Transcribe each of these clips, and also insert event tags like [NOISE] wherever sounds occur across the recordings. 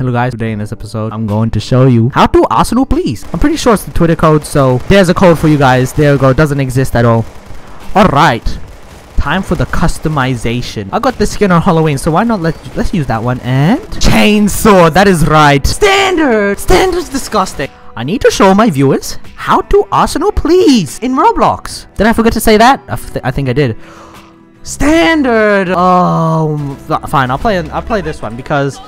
Hello guys, today in this episode, I'm going to show you how to Arsenal please. I'm pretty sure it's the Twitter code, so there's a code for you guys. There you go, it doesn't exist at all. Alright, time for the customization. I got this skin on Halloween, so why not let let's use that one. And chainsaw, that is right. Standard, standard's disgusting. I need to show my viewers how to Arsenal please in Roblox. Did I forget to say that? I, th I think I did. Standard. Oh, fine. I'll play. I'll play this one because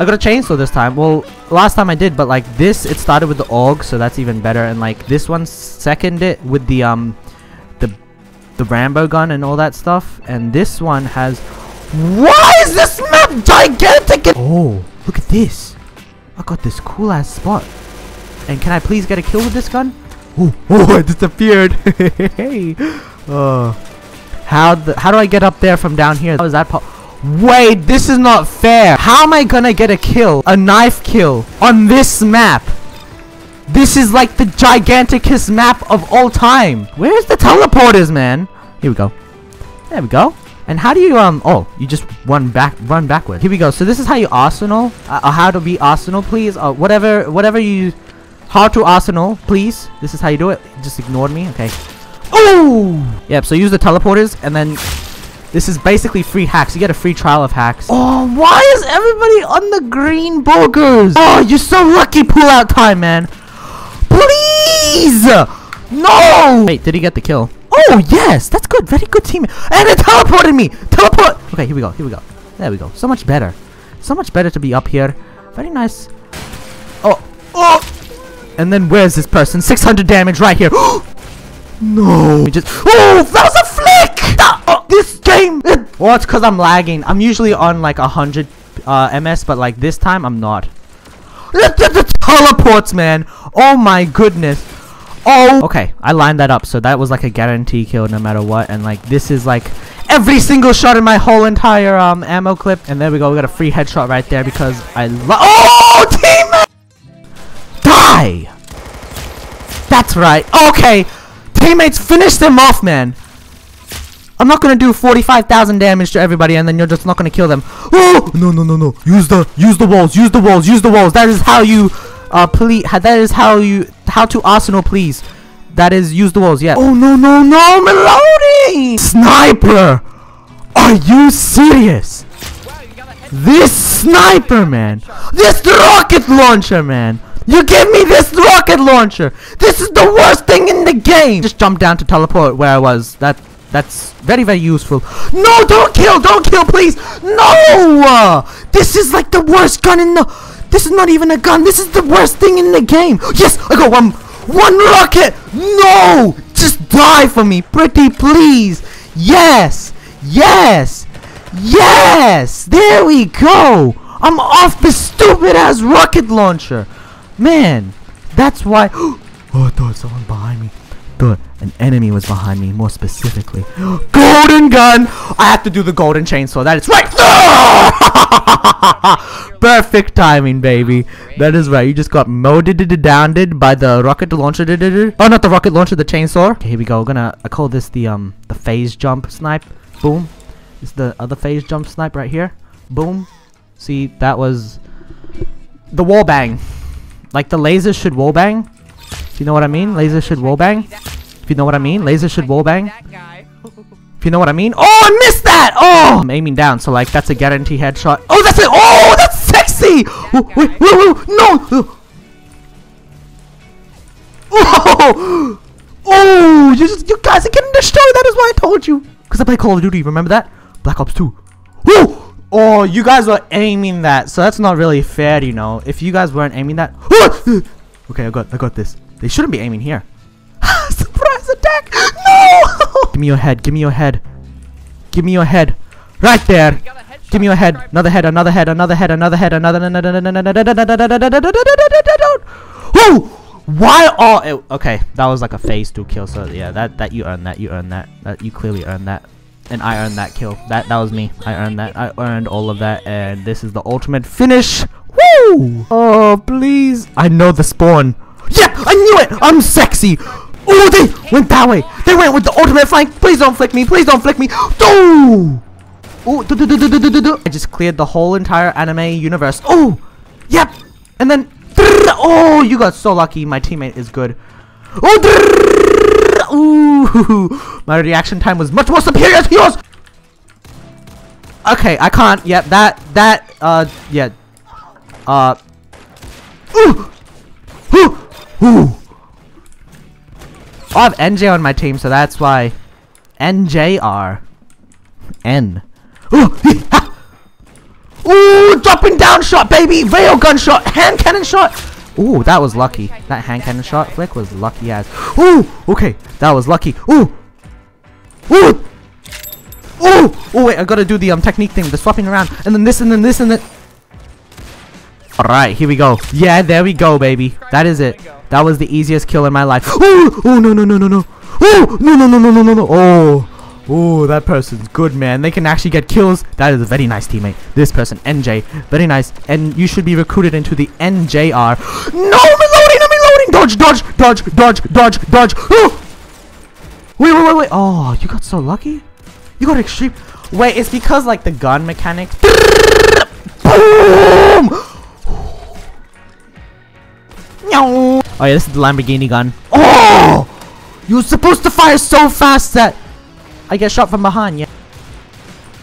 I got a chainsaw this time. Well, last time I did, but like this, it started with the AUG, so that's even better. And like this one seconded it with the um, the the Rambo gun and all that stuff. And this one has. Why is this map gigantic? Oh, look at this! I got this cool ass spot. And can I please get a kill with this gun? Oh, [LAUGHS] oh, it disappeared. [LAUGHS] hey. Oh. How the how do I get up there from down here? How is that po Wait, this is not fair. How am I gonna get a kill, a knife kill, on this map? This is like the giganticest map of all time. Where's the teleporters, man? Here we go. There we go. And how do you, um, oh, you just run back, run backward. Here we go. So this is how you Arsenal, uh, uh, how to be Arsenal, please. Uh, whatever, whatever you, how to Arsenal, please. This is how you do it. Just ignored me. Okay. Oh! Yep, so use the teleporters, and then this is basically free hacks. You get a free trial of hacks. Oh, why is everybody on the green boogers? Oh, you're so lucky pull out time, man. Please! No! Wait, did he get the kill? Oh, yes! That's good. Very good team. And it teleported me! Teleport! Okay, here we go. Here we go. There we go. So much better. So much better to be up here. Very nice. Oh. Oh! And then where's this person? 600 damage right here. [GASPS] no! We just- Oh! That was a flick! Game! [LAUGHS] well, it's because I'm lagging. I'm usually on like 100 uh, MS, but like this time I'm not. The [LAUGHS] teleports, man! Oh my goodness. Oh! Okay, I lined that up, so that was like a guarantee kill no matter what, and like this is like every single shot in my whole entire um ammo clip. And there we go, we got a free headshot right there because I love- Oh! Teammate! Die! That's right. Okay! Teammates, finish them off, man! I'm not gonna do 45,000 damage to everybody and then you're just not gonna kill them. Oh! No, no, no, no. Use the, use the walls, use the walls, use the walls. That is how you, uh, please, that is how you, how to Arsenal, please. That is, use the walls, yeah. Oh, no, no, no, Melody! Sniper! Are you serious? This sniper, man! This rocket launcher, man! You give me this rocket launcher! This is the worst thing in the game! Just jump down to teleport where I was. That that's very, very useful. No, don't kill! Don't kill, please! No! This is like the worst gun in the... This is not even a gun. This is the worst thing in the game. Yes, I got one... One rocket! No! Just die for me, pretty please! Yes! Yes! Yes! There we go! I'm off the stupid-ass rocket launcher! Man, that's why... [GASPS] oh, I thought someone behind me. Thought an enemy was behind me, more specifically. [GASPS] golden gun! I have to do the golden chainsaw. That is right! [LAUGHS] Perfect timing, baby. That is right. You just got modded downed by the rocket launcher. Oh, not the rocket launcher, the chainsaw. Okay, here we go. We're gonna I call this the um the phase jump snipe. Boom. This is the other phase jump snipe right here. Boom. See, that was the wall bang. Like the lasers should wall bang. You know what I mean, laser should wall bang. If you know what I mean, laser should wall bang. If you know what I mean. Oh, I missed that! Oh! I'm aiming down, so like that's a guarantee headshot. Oh, that's it! Oh, that's sexy! Oh, wait, wait, wait, no! Oh! Oh! You, just, you guys are getting destroyed! That is why I told you! Because I play Call of Duty, remember that? Black Ops 2. Oh! Oh, you guys were aiming that, so that's not really fair, you know. If you guys weren't aiming that... [LAUGHS] okay, I got, I got this. They shouldn't be aiming here. Surprise attack! No! give me your head. Give me your head. Give me your head. Right there. Give me your head. Another head. Another head. Another head. Another head. Another. Oh! Why all? Okay, that was like a phase two kill. So yeah, that that you earned that. You earned that. That you clearly earned that. And I earned that kill. That that was me. I earned that. I earned all of that. And this is the ultimate finish. Woo! Oh please! I know the spawn. Yeah, I knew it. I'm sexy. Oh, they went that way. They went with the ultimate flank. Please don't flick me. Please don't flick me. [GASPS] Oh! Oh, I just cleared the whole entire anime universe. Oh! Yep. And then. Oh, you got so lucky. My teammate is good. Oh, ooh. [LAUGHS] My reaction time was much more superior to yours. Okay, I can't. Yep, that that uh yeah. Uh. Ooh. Ooh. I have NJ on my team, so that's why. NJR. N. Ooh, [GASPS] Ooh, dropping down shot, baby! Rail gun shot, hand cannon shot! Ooh, that was lucky. That hand cannon shot flick was lucky as. Ooh, okay, that was lucky. Ooh! Ooh! Ooh! Oh wait, I gotta do the um technique thing, the swapping around, and then this, and then this, and then. Alright, here we go. Yeah, there we go, baby. That is it. That was the easiest kill in my life. [GASPS] Ooh! Oh, no, no, no, no, no. Oh! No, no, no, no, no, no, no. Oh! Oh, that person's good, man. They can actually get kills. That is a very nice teammate. This person, NJ, very nice. And you should be recruited into the NJR. [GASPS] No, I'm reloading, I'm reloading. Dodge, dodge, dodge, dodge, dodge, dodge. Oh! [GASPS] Wait, wait, wait, wait. Oh, you got so lucky? You got extreme. Wait, it's because, like, the gun mechanics. [LAUGHS] Boom! [SIGHS] Oh yeah, this is the Lamborghini gun. Oh! You were supposed to fire so fast that I get shot from behind, yeah.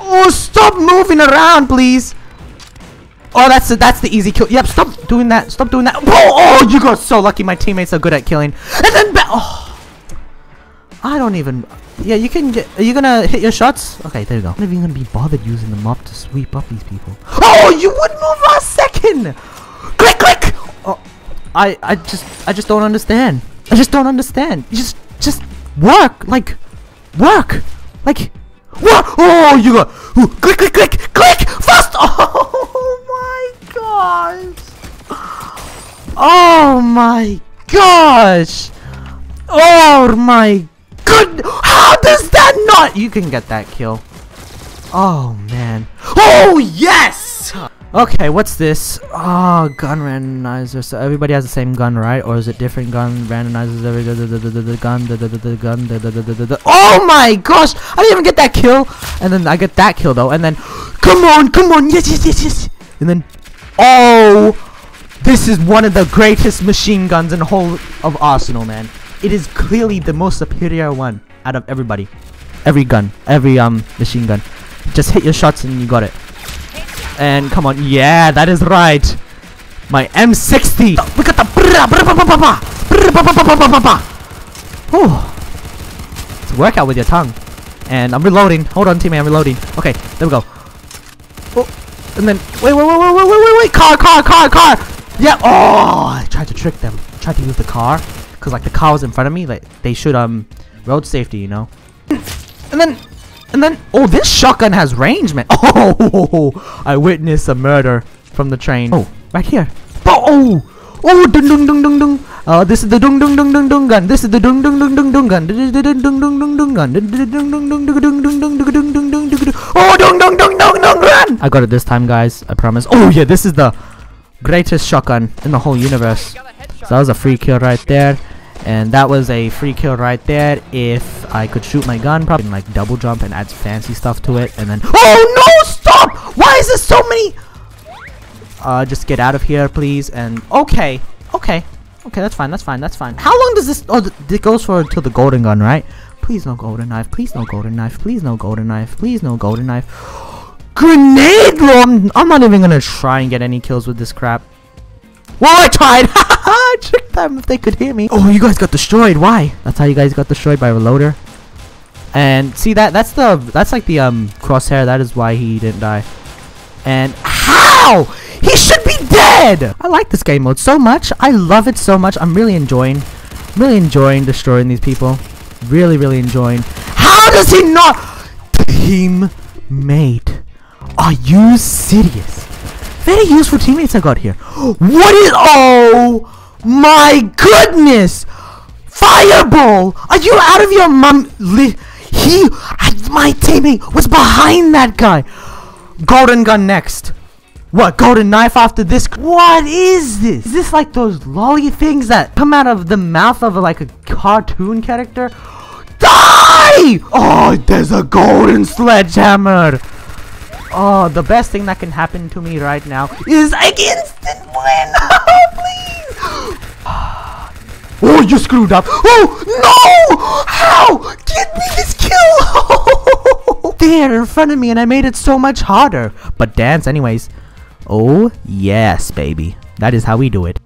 Oh, stop moving around, please. Oh, that's the, that's the easy kill. Yep, stop doing that. Stop doing that. Oh, oh, you got so lucky. My teammates are good at killing. And then, oh, I don't even. Yeah, you can get. Are you gonna hit your shots? Okay, there you go. I'm not even gonna be bothered using the mop to sweep up these people. Oh, you would move last second. Click, click. Oh, I, I just, I just don't understand. I just don't understand. Just, just work. Like, Work! Like, what? Oh, you got ooh, click, click, click, click! Fast! [LAUGHS] Oh my gosh! Oh my gosh! Oh my good! How does that not? You can get that kill. Oh man! Oh yes! Okay, what's this? Oh, gun randomizer. So everybody has the same gun, right? Or is it different gun randomizes every the gun the gun Oh my gosh! I didn't even get that kill, and then I get that kill though, and then come on, come on, yes, yes, yes, yes, and then oh, this is one of the greatest machine guns in the whole of Arsenal, man. It is clearly the most superior one out of everybody, every gun, every um machine gun. Just hit your shots and you got it. And come on, yeah, that is right. My M60. We got the. Oh, it's a workout with your tongue. And I'm reloading. Hold on, teammate, I'm reloading. Okay, there we go. Oh, and then wait, wait, wait, wait, wait, wait, wait, wait, car, car, car, car. Yeah. Oh, I tried to trick them. I tried to use the car, cause like the car was in front of me. Like they should um road safety, you know. And then and then, oh, this shotgun has range, man. Oh, I witnessed a murder from the train. Oh, right here. Oh, oh, dung dung dung dung dung. Uh, this is the dung dung dung dung dung gun. This is the dung dung dung dung dung gun. Dung dung dung dung dung gun. Dung dung dung dung dung dung dung dung dung dung dung. Oh, dung dung dung dung dung run! I got it this time, guys. I promise. Oh yeah, this is the greatest shotgun in the whole universe. So that was a free kill right there. And that was a free kill right there. If I could shoot my gun, probably like double jump and add fancy stuff to it. And then, oh no, stop! Why is there so many? Uh, just get out of here, please. And okay, okay, okay, that's fine, that's fine, that's fine. How long does this? Oh, th it goes for until the golden gun, right? Please no golden knife. Please no golden knife. Please no golden knife. Please no golden knife. [GASPS] Grenade I'm, I'm not even gonna try and get any kills with this crap. Well, I tried! [LAUGHS] I tricked them if they could hear me. Oh, you guys got destroyed. Why? That's how you guys got destroyed by a loader. And see that that's the that's like the um crosshair. That is why he didn't die. And how? He should be dead. I like this game mode so much. I love it so much. I'm really enjoying, really enjoying destroying these people. Really, really enjoying. How does he not? Teammate, are you serious? Very useful teammates I got here. What is... Oh my goodness! Fireball! Are you out of your mum... He... My teammate was behind that guy! Golden gun next. What, golden knife after this? What is this? Is this like those lolly things that come out of the mouth of like a cartoon character? Die! Oh, there's a golden sledgehammer! Oh, the best thing that can happen to me right now is I can instant win! please! [GASPS] oh, you screwed up! Oh, no! How? Get me this kill! [LAUGHS] there in front of me and I made it so much harder. But dance anyways. Oh, yes, baby. That is how we do it.